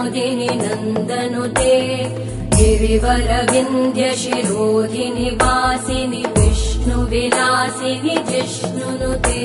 मोदिनि नन्दनुतेवरविन्द्य शिरोहिनि वासिनि विष्णुविलासिनि जिष्णुनुते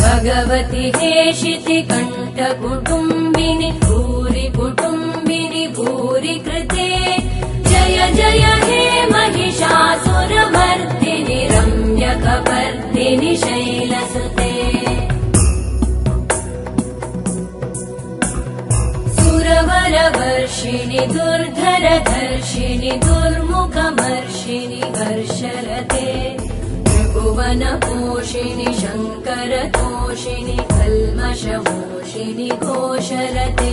भगवति हेशिति कण्ठकुटुम्बिनि भूरि कुटुम्बिनि भूरि कृते। जय जय हे महिषासुरभर्धिनि रम्यकवर्धिनि शैलसुते। सुरवरवर्षिणि दुर्धरधर्षिणि दुर्मुखमर्षिणि हर्षरते त्रिभुवनपोषिणि शङ्करतोषिणि कल्मषमोषिणि घोषरते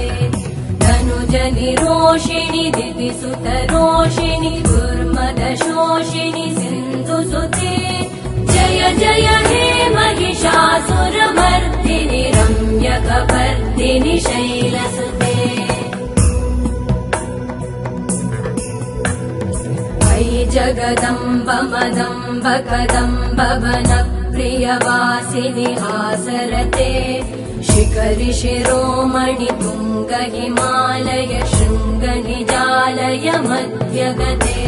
धनुजनिरोषिणि दितिसुतरोषिणि दुर्मदशोषिणि सिन्धुसुते जय जय हे महिषासुरमर्दिनि रम्यकपर्दिनि शैलसुते जगदम्ब मदम्ब कदम्ब वनप्रियवासिनि आसरते। शिखरि शिरोमणि तुङ्ग हिमालय शृङ्गनिजालय मध्यगते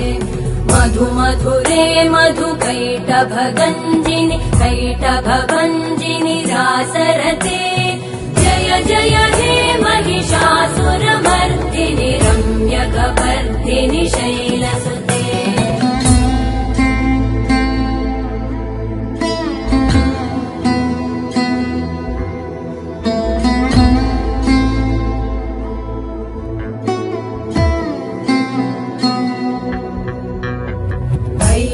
मधु मधुरे मधु कैटभगञ्जिनि रासरते। जय जय हे महिषासुरमर्दिनि रम्यकपर्दिनि शैलसुते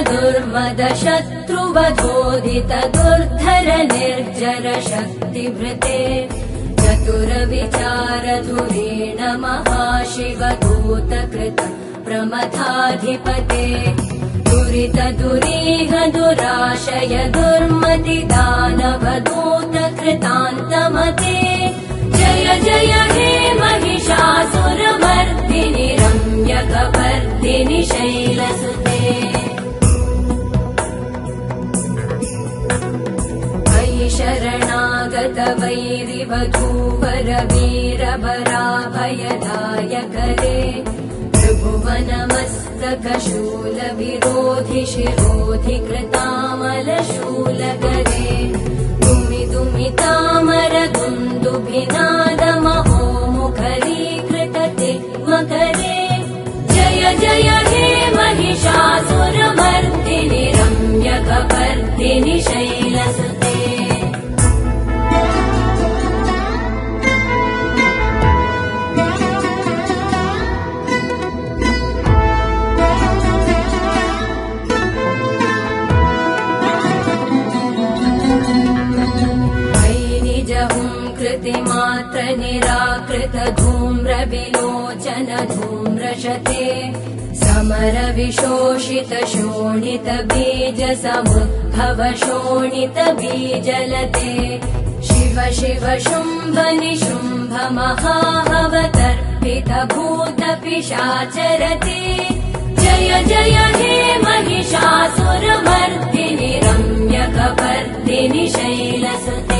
ऐरण दुर्मद शत्रुवधोदित दुर्धर निर्जर शक्तिभृते चतुरविचार धुरेण महाशिव दूतकृत प्रमथाधिपते। दुरित दुरीह दुराशय दुर्मति दानव दूत कृतान्तमते जय जय वीरभराभयदायकरे त्रिभुवनमस्तकशूल विरोधि शिरोधि कृतामलशूलकरे दुमि दुमि तामर दुन्दुभिनादमहो मुखरीकृतते मकरे जय जय हे महिषासुरमर्दिनि रम्यकपर्दिनि शैलसुते निराकृत धूम्र धूम्रशते समर शोणित बीज समुद्भव शोणित बीजलते शिव शिव शुम्भ निशुम्भ महाहवतर्पित भूत पिशाचरते जय जय हे महिषासुरमर्दिनि रम्यकपर्दिनि शैलसुते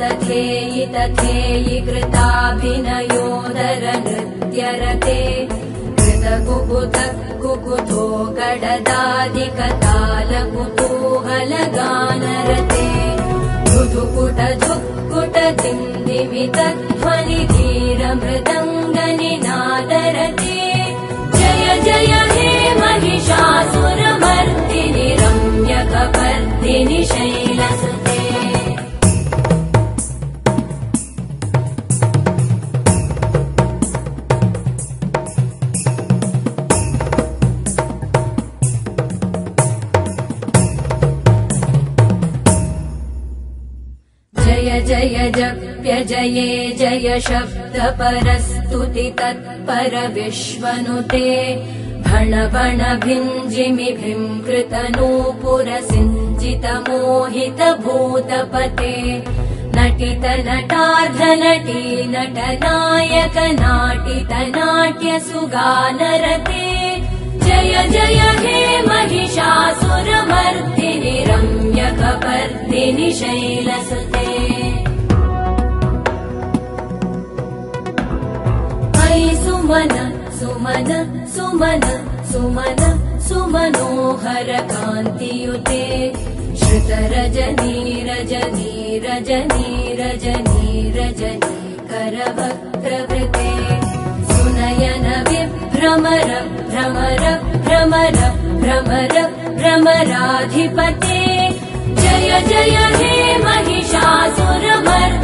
तथेयि तथेयि कृताभिनयोदर नृत्यरते कृत सुराधिकतालकुतूहलगानरते मृदुकुट झुक्कुट दिन्दिमित ध्वनि धीरमृदङ्गनिनादरते जय जय हे महिषासुरमर्दिनि रम्यकपर्दिनि शैलसुते जय जप्य जये जय शब्द परस्तुति तत्पर विश्वनुते भण भण भिञ्जिमि कृत नूपुर सिञ्जित मोहित भूतपते नटित नटार्ध नटी नट नायक नाटित नाट्य सुगानरते जय जय हे महिषासुरमर्दिनि रम्यकपर्दिनि शैलसुते सुमन सुमन सुमन सुमन सुमनोहर कान्तियुते श्रुत रजनी रजनी रजनी रजनी रजनी करवक्त्रवृते सुनयन विभ्रमर भ्रमर भ्रमर भ्रमर भ्रमराधिपते जय जय हे महिषासुरमर्दिनि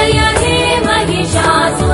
जय हे महिषासुरमर्दिनि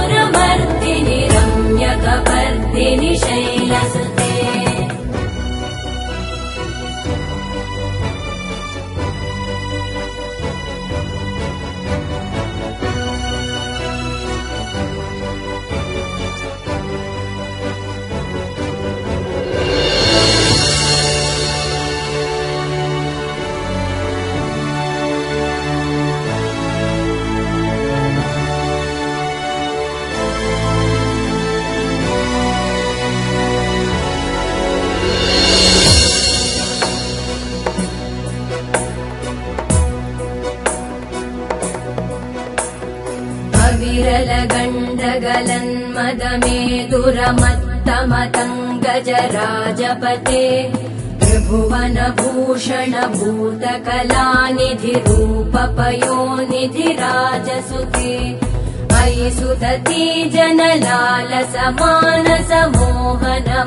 दुरमत्तमतङ्गजराजपते त्रिभुवन भूषण भूतकलानिधिरूपपयोनिधिराजसुते अयि सुदती जनलाल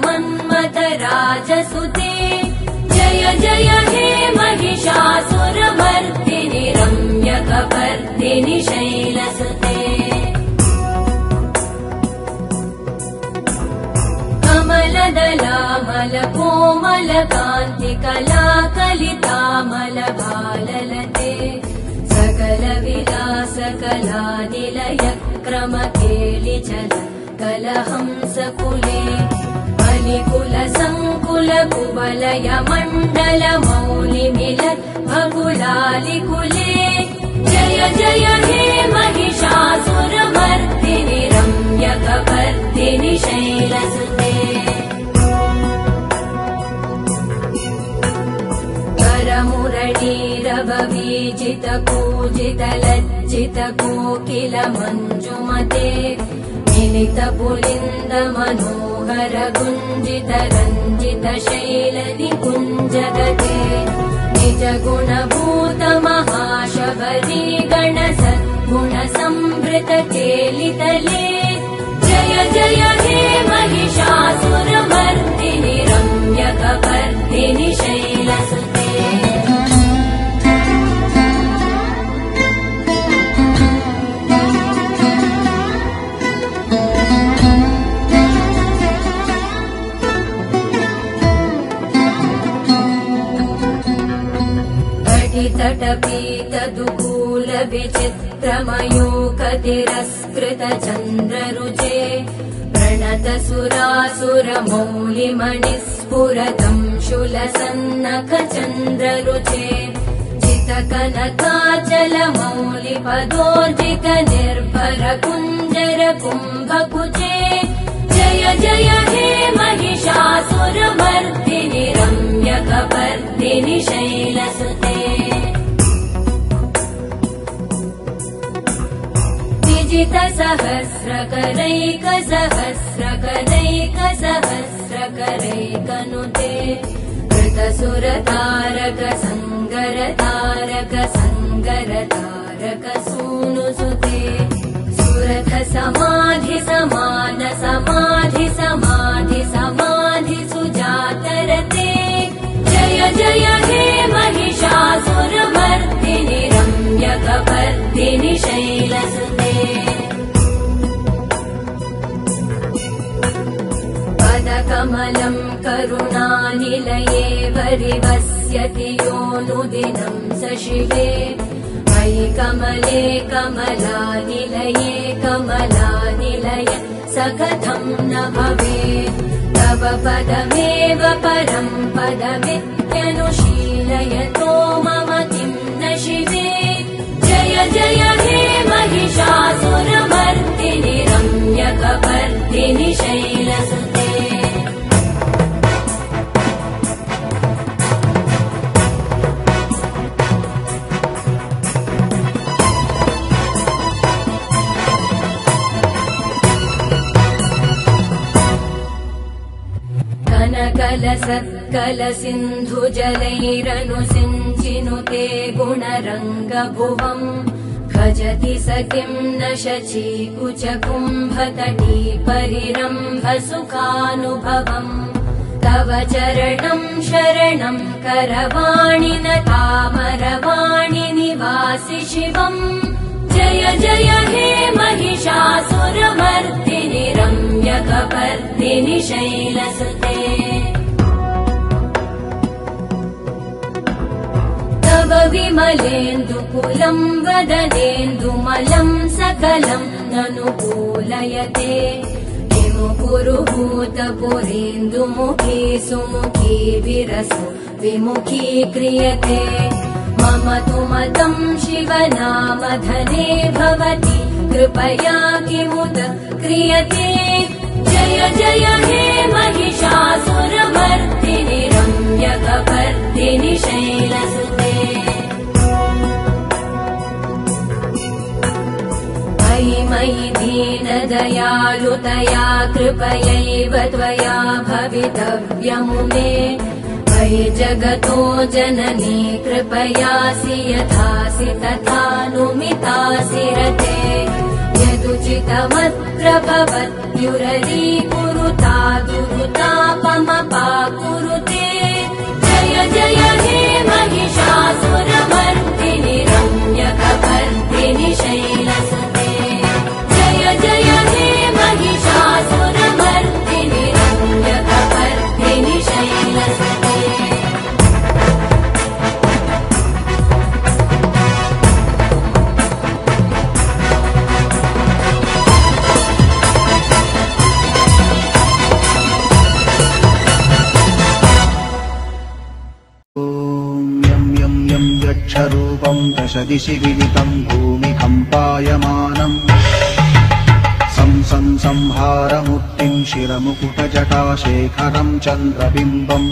मन्मथ राजसुते जय जय हे महिषासुरमर्दिनि रम्यकपर्दिनि शैलसुते कमलदलामल कोमल कान्ति कला कलितामल भाललते सकल विलास कला निलय क्रम केलिचल कलहंस कुले। बलिकुल सङ्कुल कुवलय मण्डल मौलि मिलत् भकुलालिकुले जय जय हे महिषासुरमर्दिनि रम्यकपर्दिनि शैलसुते करमुरलीरववीजित पूजित लज्जित कोकिल मञ्जुमते मिलित पुलिन्द मनोहर गुञ्जित रञ्जित शैल निकुञ्जगते निज गुणभूत महाशबरी गण सद्गुण संवृत केलितले जय जय हे महिषासुरमर्दिनि चन्द्ररुचे प्रणत सुरासुर स्फुरतम् शूलसन्नखचन्द्ररुचे निर्भर कुञ्जर कुम्भकुचे जय जय हे महिषासुरमर्दिनि रम्यकपर्दिनि शैलसुते विजित सहस्रकरैक सहस्रकरैक सहस्रकरैकनुते कृतसुरतारक सङ्गरतारक सङ्गरतारक सूनुसुते सुरथ समाधि समान समाधि समाधि समाधि सुजातरते जय जय हे महिषासुरमर्दिनि रम्यकपर्दिनि शैलसुते पदकमलम् करुणानिलये वरिवस्यति योऽनुदिनम् स शिवे। मयि कमले कमलानिलये कमलानिलय स कथम् न भवेत्। तव पदमेव परम् पदमित्यनुशीलयतो मम कनकल सिन्धु जलैरनुसिञ्चिनुते गुणरङ्गभुवम्। भजति स किम् न शची कुच कुम्भतटी परिरम्भ सुखानुभवम् तव चरणम् शरणम् करवाणि न तामरवाणि निवासि शिवम्। जय जय हे महिषासुरमर्दिनि रम्यकपर्दिनि शैलसुते विमलेन्दुकुलम् वदनेन्दुमलम् सकलम् ननुकूलयते विमुकुरुभूतपुरेन्दुमुखी सुमुखी विरसु विमुखी क्रियते। मम तु मतम् शिवनामधने भवति कृपया किमुत क्रियते। जय जय हे महिषासुरमर्दिनि रम्यकपर्दिनि शैलसुते दीनदयालुतया कृपयैव त्वया भवितव्यमुमे। मयि जगतो जननी कृपयासि यथासि तथानुमितासि रते यदुचितमत्र भवत्युररी कुरुता दुरुतापमपा कुरुते विदितं भूमिकम्पायमानम् सं सं संहारमूर्तिं शिरमुकुटजटाशेखरं चन्द्रबिम्बम्